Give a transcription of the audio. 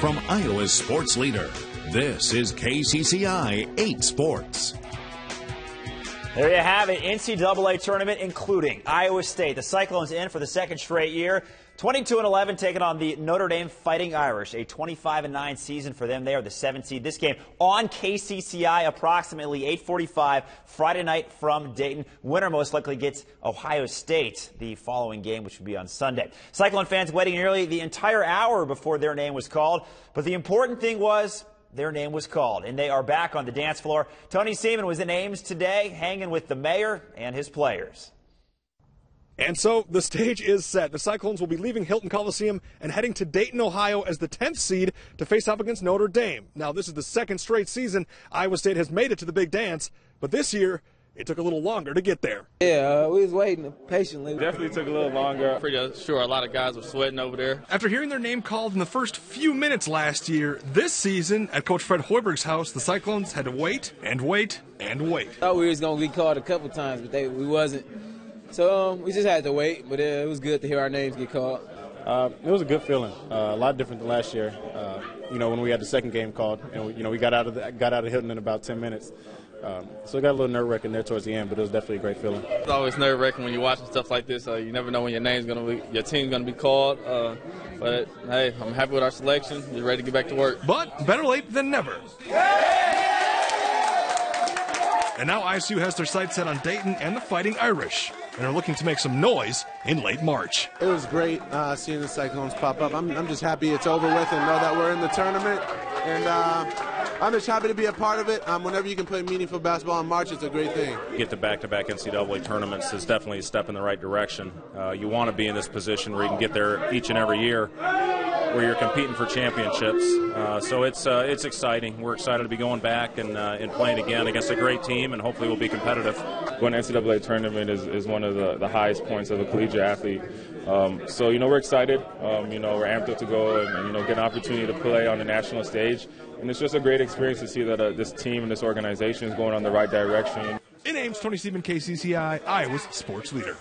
From Iowa's sports leader, this is KCCI 8 Sports. There you have it. NCAA tournament, including Iowa State. The Cyclones in for the second straight year. 22 and 11 taking on the Notre Dame Fighting Irish. A 25 and 9 season for them. They are the seventh seed. This game on KCCI approximately 8:45 Friday night from Dayton. Winner most likely gets Ohio State the following game, which would be on Sunday. Cyclone fans waiting nearly the entire hour before their name was called. But the important thing was their name was called, and they are back on the dance floor. Tony Seaman was in Ames today, hanging with the mayor and his players. And so the stage is set. The Cyclones will be leaving Hilton Coliseum and heading to Dayton, Ohio as the 10th seed to face off against Notre Dame. Now, this is the second straight season Iowa State has made it to the big dance, but this year it took a little longer to get there. Yeah, uh, we was waiting patiently. Definitely took a little longer. Pretty sure a lot of guys were sweating over there. After hearing their name called in the first few minutes last year, this season at Coach Fred Hoiberg's house, the Cyclones had to wait and wait and wait. I Thought we was gonna be called a couple times, but they, we wasn't. So um, we just had to wait, but it, it was good to hear our names get called. Uh, it was a good feeling. Uh, a lot different than last year. Uh, you know, when we had the second game called, and we, you know we got out of the, got out of Hilton in about 10 minutes. Um, so it got a little nerve wracking there towards the end, but it was definitely a great feeling. It's always nerve wracking when you're watching stuff like this. Uh, you never know when your name's gonna be, your team's gonna be called. Uh, but hey, I'm happy with our selection. We're ready to get back to work. But better late than never. And now ISU has their sights set on Dayton and the Fighting Irish, and are looking to make some noise in late March. It was great uh, seeing the Cyclones pop up. I'm, I'm, just happy it's over with and know that we're in the tournament. And uh, I'm just happy to be a part of it. Um, whenever you can play meaningful basketball in March, it's a great thing. Get the back-to-back NCAA tournaments is definitely a step in the right direction. Uh, you want to be in this position where you can get there each and every year where you're competing for championships. Uh, so it's uh, it's exciting. We're excited to be going back and uh, and playing again against a great team, and hopefully we'll be competitive. Going to NCAA tournament is, is one of the, the highest points of a collegiate athlete. Um, so you know we're excited. Um, you know we're amped up to go and, and, you know get an opportunity to play on the national stage, and it's just a great experience to see that uh, this team and this organization is going on the right direction. In Ames, Tony Seaman, KCCI, Iowa's sports leader.